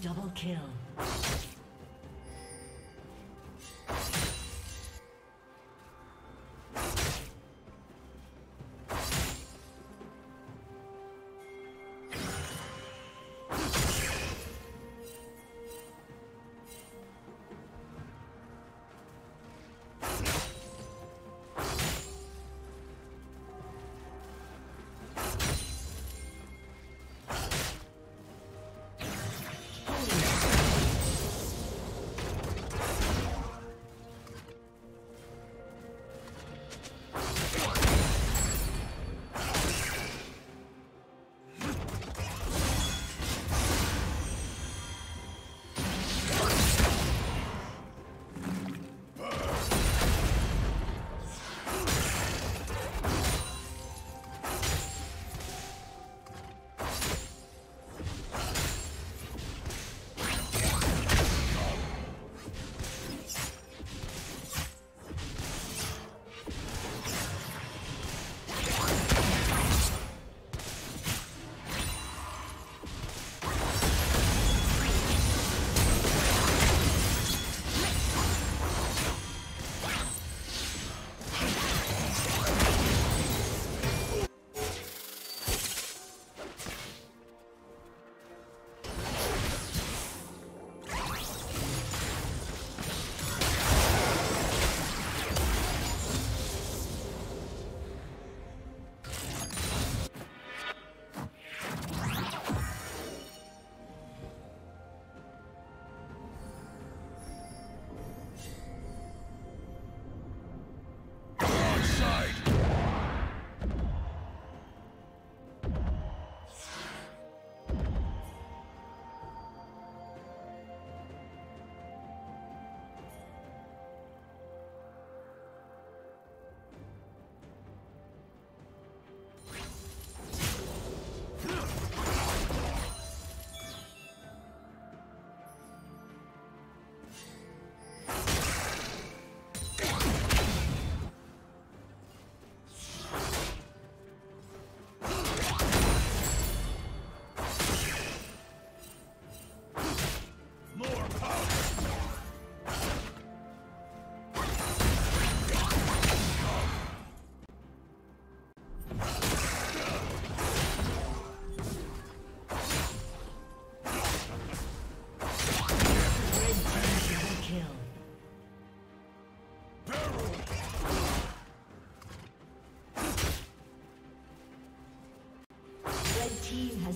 Double kill.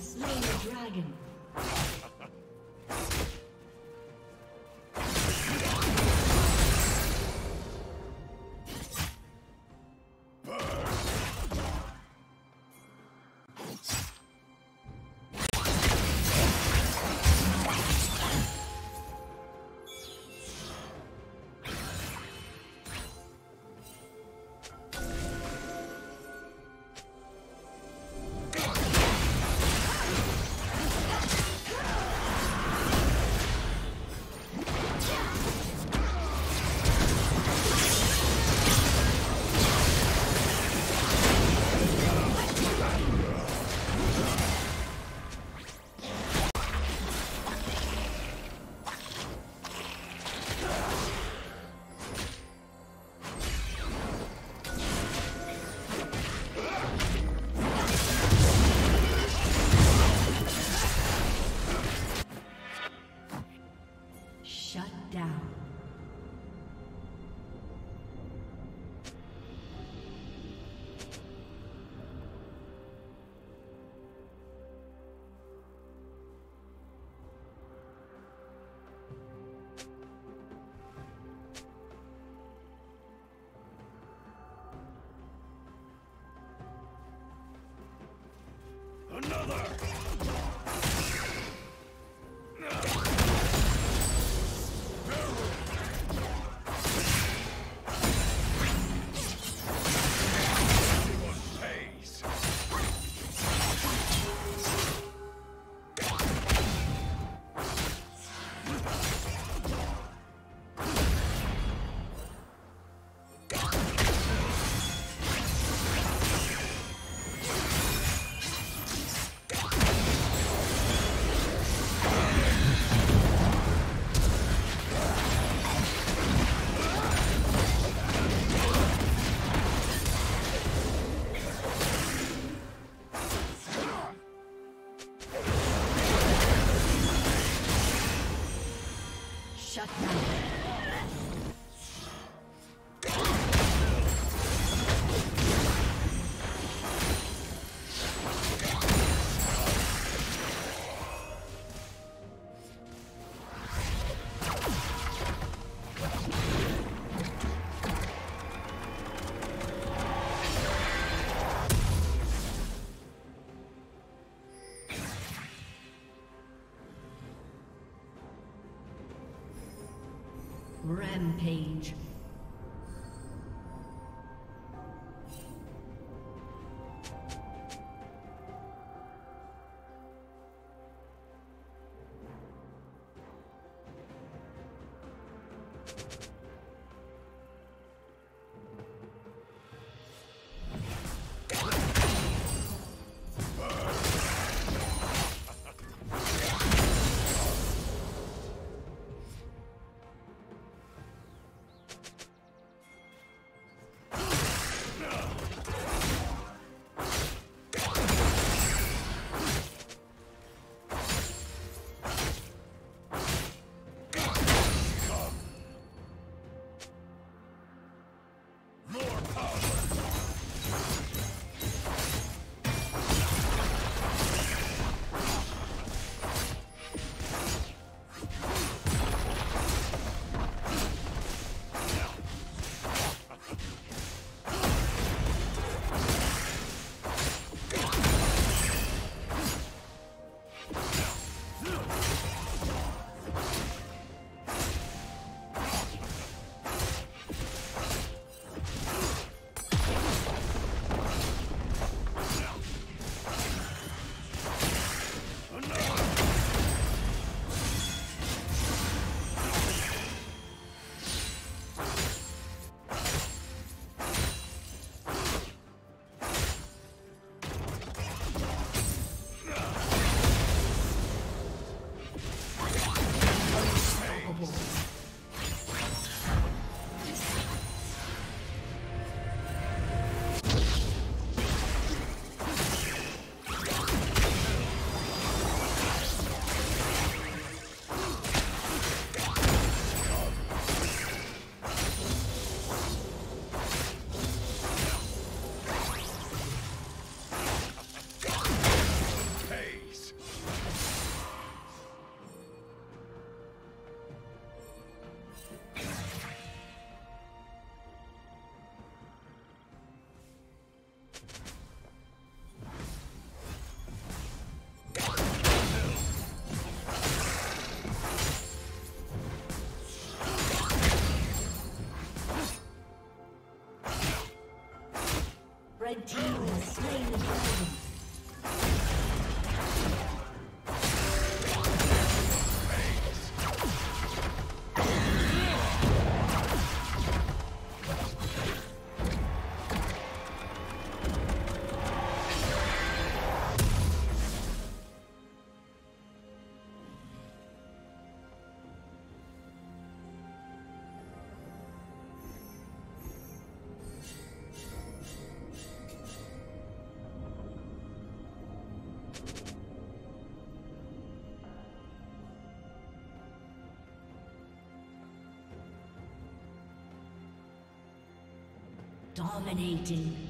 Slain the dragon. Shut down. Rampage. Dominating.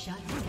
Shut down.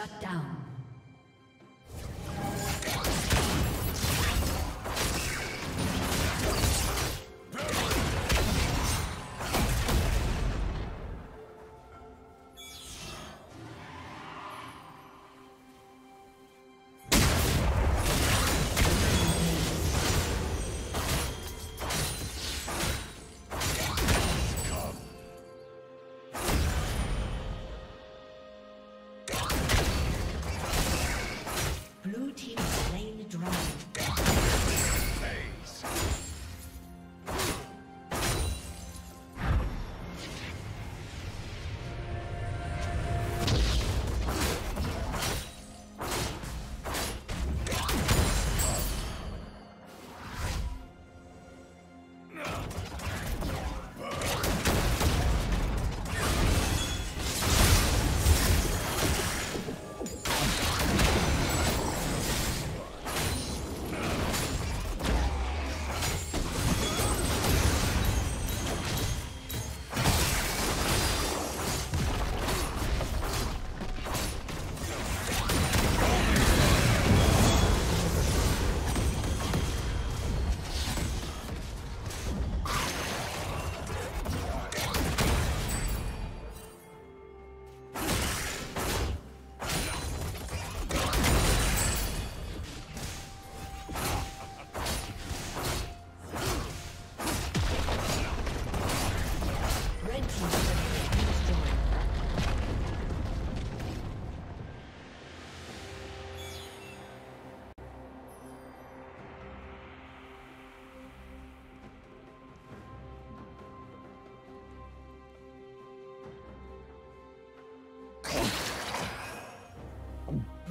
Shut down.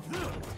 Disconnected.